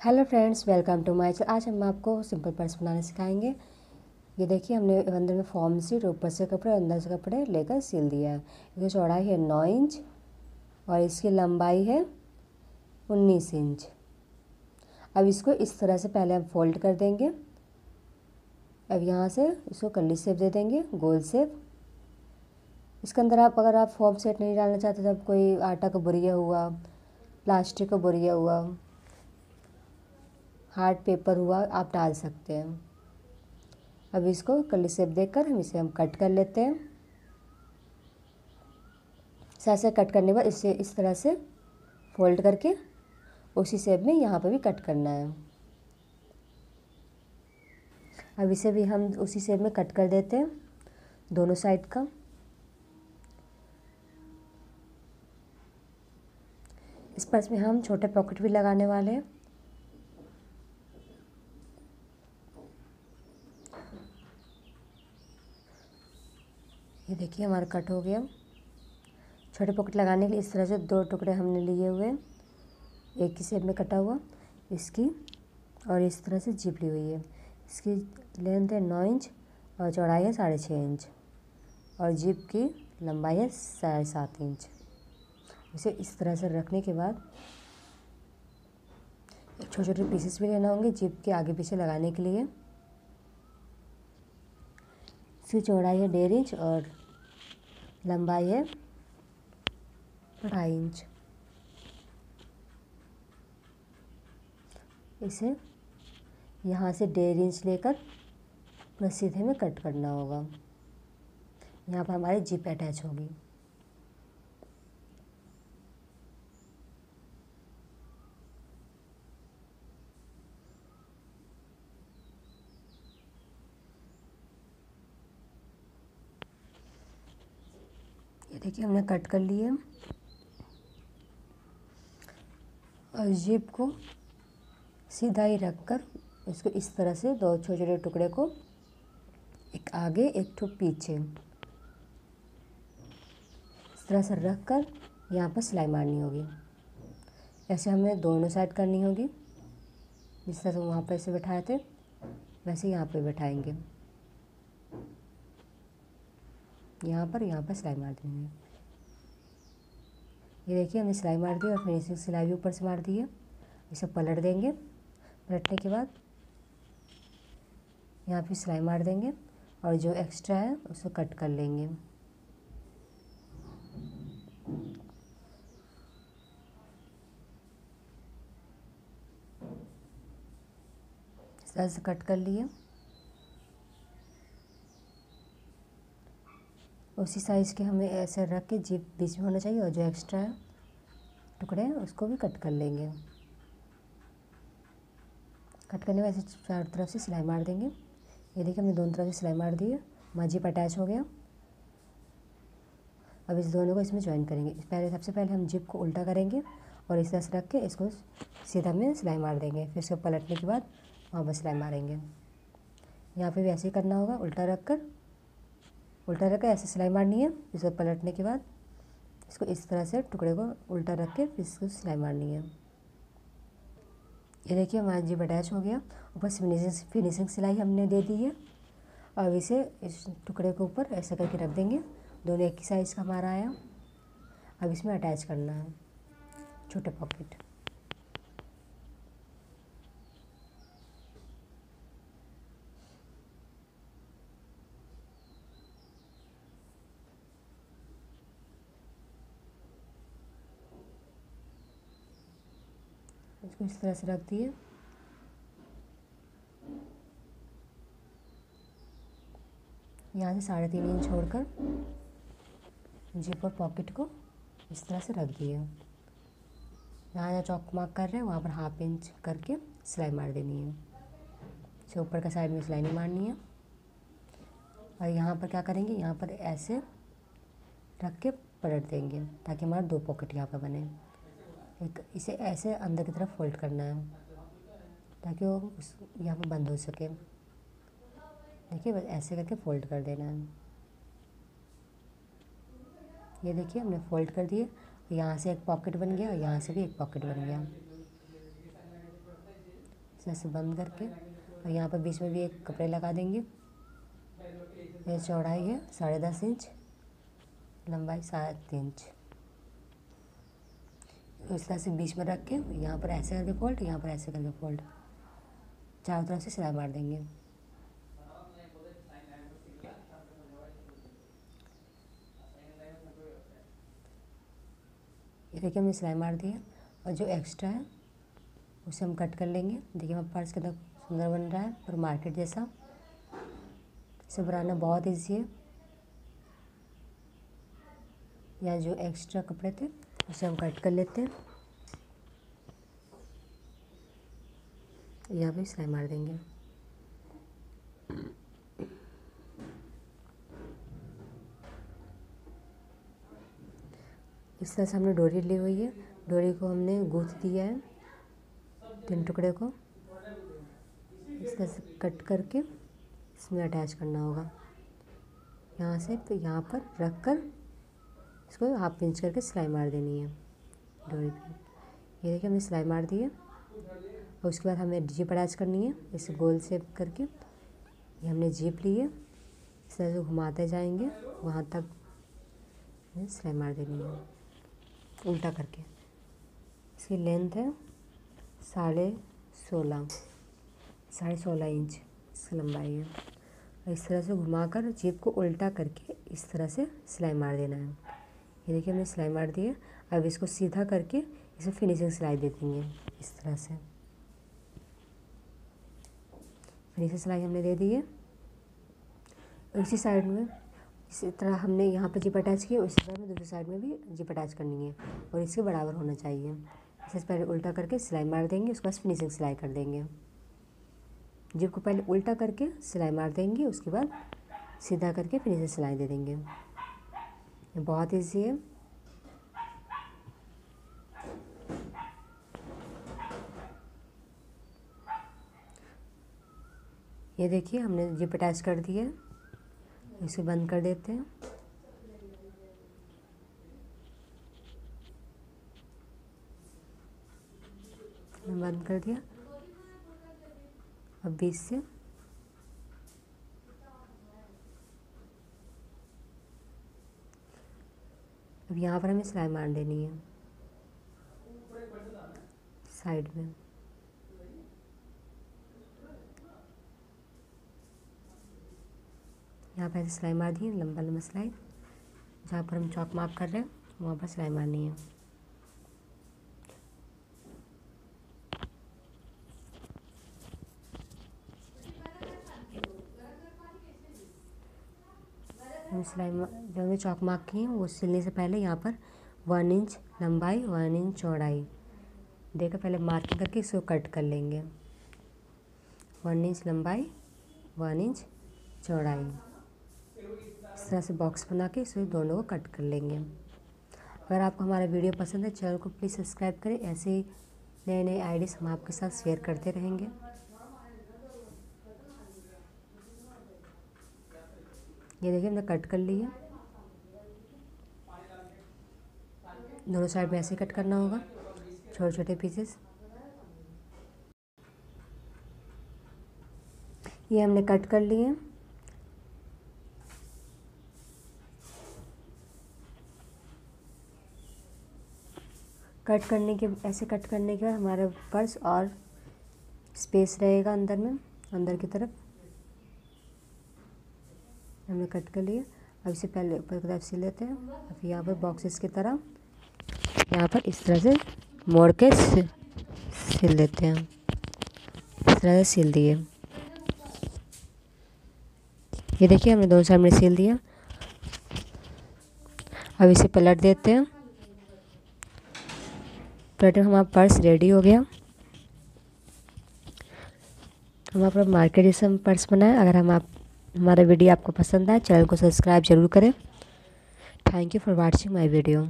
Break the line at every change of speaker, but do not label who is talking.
Hello friends, welcome to my channel. आज हम आपको सिंपल पर्स बनाना सिखाएँगे। ये देखिए, हमने अंदर में फॉर्म सीट ऊपर से कपड़े, अंदर से कपड़े लेकर सिल दिया है। इसकी चौड़ाई है नौ इंच और इसकी लंबाई है उन्नीस इंच। अब इसको इस तरह से पहले हम फोल्ड कर देंगे। अब यहाँ से इसको कल्ली सेप दे देंगे, गोल सेप इसके अंदर आप, अगर आप फॉर्म सेट नहीं डालना चाहते तब कोई आटा का बुरिया हुआ, प्लास्टिक का बुरिया हुआ हार्ड पेपर हुआ, आप डाल सकते हैं। अब इसको कली सेप देकर हम इसे हम कट कर लेते हैं। साथ कट करने के बाद इसे इस तरह से फोल्ड करके उसी सेप में यहाँ पर भी कट करना है। अब इसे भी हम उसी सेप में कट कर देते हैं, दोनों साइड का। इस पर्स में हम छोटे पॉकेट भी लगाने वाले हैं। देखिए, हमारा कट हो गया। छोटे पॉकेट लगाने के लिए इस तरह से दो टुकड़े हमने लिए हुए एक ही शेप में कटा हुआ, इसकी और इस तरह से जिप ली हुई है। इसकी लेंथ है नौ इंच और चौड़ाई है साढ़े छः इंच और जिप की लंबाई है साढ़े सात इंच। इसे इस तरह से रखने के बाद छोटे छोटे पीसेस भी लेना होंगे जिप के आगे पीछे लगाने के लिए। इसकी चौड़ाई है डेढ़ इंच और लंबाई है। ढाई इंच। इसे यहाँ से डेढ़ इंच लेकर पूरा सीधे में कट करना होगा। यहाँ पर हमारी जिप अटैच होगी। ये देखिए हमने कट कर लिए और जिप को सीधा ही रख कर इसको इस तरह से दो छोटे छोटे टुकड़े को एक आगे, एक ठो पीछे। इस तरह से रख कर यहाँ पर सिलाई मारनी होगी। ऐसे हमें दोनों साइड करनी होगी। जिस तरह से वहाँ पर ऐसे बैठाए थे, वैसे यहाँ पे बैठाएँगे। यहाँ पर यहाँ पर सिलाई मार देंगे। ये देखिए, हमने सिलाई मार दी और फिनिशिंग सिलाई भी ऊपर से मार दी है। इसे पलट देंगे, पलटने के बाद यहाँ पे सिलाई मार देंगे और जो एक्स्ट्रा है, उसे कट कर लेंगे। से कट कर लिए। उसी साइज़ के हमें ऐसे रख के जीप बीच में होना चाहिए और जो एक्स्ट्रा टुकड़े हैं, उसको भी कट कर लेंगे कट करने में ऐसे चारों तरफ़ से सिलाई मार देंगे। ये देखिए हमने दोनों तरफ़ से सिलाई मार दी है। हमारा जीप अटैच हो गया अब इस दोनों को इसमें ज्वाइन करेंगे। पहले, सबसे पहले हम जिप को उल्टा करेंगे और इस तरह से रख के इसको सीधा में सिलाई मार देंगे। फिर इसको पलटने के बाद वहाँ पर सिलाई मारेंगे। यहाँ पे भी ऐसे ही करना होगा, उल्टा रख कर उल्टा रख ऐसे सिलाई मारनी है इसको पलटने के बाद इसको इस तरह से टुकड़े को उल्टा रख के फिर इसको सिलाई मारनी है। ये देखिए हमारा जीप अटैच हो गया। ऊपर फिनिशिंग फिनिशिंग सिलाई हमने दे दी है। अब इसे इस टुकड़े के ऊपर ऐसा करके रख देंगे। दोनों एक ही साइज़ का हमारा आया। अब इसमें अटैच करना है। छोटे पॉकेट। इसको इस तरह से रख दिए। यहाँ से साढ़े तीन इंच छोड़कर जिप और पॉकेट को इस तरह से रख दिए। यहाँ जहाँ चौक मार्क कर रहे हैं, वहाँ पर हाफ़ इंच करके सिलाई मार देनी है। इसे ऊपर का साइड में सिलाई नहीं मारनी है। और यहाँ पर क्या करेंगे, यहाँ पर ऐसे रख के पलट देंगे, ताकि हमारा दो पॉकेट यहाँ पर बने। एक इसे ऐसे अंदर की तरफ़ फोल्ड करना है, ताकि वो उस यहाँ पर बंद हो सके। देखिए, बस ऐसे करके फोल्ड कर देना है। ये देखिए, हमने फोल्ड कर दिए, यहाँ से एक पॉकेट बन गया और यहाँ से भी एक पॉकेट बन गया। इस बंद करके, और यहाँ पर बीच में भी एक कपड़े लगा देंगे। ये चौड़ाई है साढ़े दस इंच, लंबाई सात इंच। इस तरह से बीच में रख के यहाँ पर ऐसे करके फोल्ड यहाँ पर ऐसे करके फोल्ड चारों तरफ़ से सिलाई मार देंगे। ये देखिए हमने सिलाई मार दी है और जो एक्स्ट्रा है, उसे हम कट कर लेंगे। देखिए हमारा पर्स कितना सुंदर बन रहा है और मार्केट जैसा। इसे बनाना बहुत ईजी है। या जो एक्स्ट्रा कपड़े थे उसे हम कट कर लेते हैं। यहाँ पे सिलाई मार देंगे। इस तरह से हमने डोरी ली हुई है। डोरी को हमने गूँथ दिया है। तीन टुकड़े को। इस तरह से कट करके इसमें अटैच करना होगा। यहाँ से तो यहाँ पर रख कर इसको हाफ़ पिंच करके सिलाई मार देनी है। डोरी पे ये देखिए, हमने सिलाई मार दी है। और उसके बाद हमें जीप अटैच करनी है, इसे गोल सेप करके। ये हमने जीप ली है। इस तरह से घुमाते जाएँगे। वहाँ तक सिलाई मार देनी है। उल्टा करके। इसकी लेंथ है साढ़े सोलह। साढ़े सोलह इंच इसकी लंबाई है। और इस तरह से घुमाकर जीप को उल्टा करके इस तरह से सिलाई मार देना है। ये देखिए हमने सिलाई मार दी है। अब इसको सीधा करके इसे फिनिशिंग सिलाई दे देंगे इस तरह से। फिनिशिंग सिलाई हमने दे दी है। इसी साइड में, इसी तरह हमने यहाँ पर जिप अटैच किया उसी तरह में दूसरी साइड में भी जिप अटैच करनी है और इसके बराबर होना चाहिए। इसे पहले उल्टा करके सिलाई मार देंगे, उसके बाद फिनिशिंग सिलाई कर देंगे। जिप को पहले उल्टा करके सिलाई मार देंगे, उसके बाद सीधा करके फिनिशिंग सिलाई दे देंगे। ये बहुत ईजी है। ये देखिए, हमने जिप अटैच कर है इसे बंद कर देते हैं। बंद कर दिया। अब बीच से अब यहाँ पर हमें सिलाई मार देनी है। साइड में। यहाँ पर ऐसे सिलाई मार दी है लंबा लंबा सिलाई। जहाँ पर हम चौक माप कर रहे हैं, वहाँ पर सिलाई मारनी है। सिलाई जो हमने चौक मार्क की है, वो सिलने से पहले यहाँ पर वन इंच लंबाई, वन इंच चौड़ाई। देखो, पहले मार्किंग करके इसको कट कर लेंगे। वन इंच लंबाई, वन इंच चौड़ाई। इस तरह से बॉक्स बना के इसे दोनों को कट कर लेंगे। अगर आपको हमारा वीडियो पसंद है, चैनल को प्लीज़ सब्सक्राइब करें। ऐसे ही नए नए आइडियाज़ हम आपके साथ शेयर करते रहेंगे। ये देखिए, हमने कट कर लिया दोनों साइड में ऐसे कट करना होगा छोटे छोटे पीसेस ये हमने कट कर लिए। कट करने के, ऐसे कट करने के बाद हमारा पर्स और स्पेस रहेगा अंदर में, अंदर की तरफ़। हमने कट कर लिया। अब इसे पहले ऊपर की तरफ़ सिल लेते हैं। अब यहाँ पर बॉक्सेस की तरह यहाँ पर इस तरह से मोड़ के सिल लेते हैं। इस तरह से सिल दिए। ये देखिए हमने दोनों साइड में सिल दिया। अब इसे पलट देते हैं। पलट हमारा पर्स रेडी हो गया। हम आप मार्केट जैसा पर्स बनाए। अगर हम आप हमारा वीडियो आपको पसंद आए, चैनल को सब्सक्राइब ज़रूर करें। Thank you for watching my video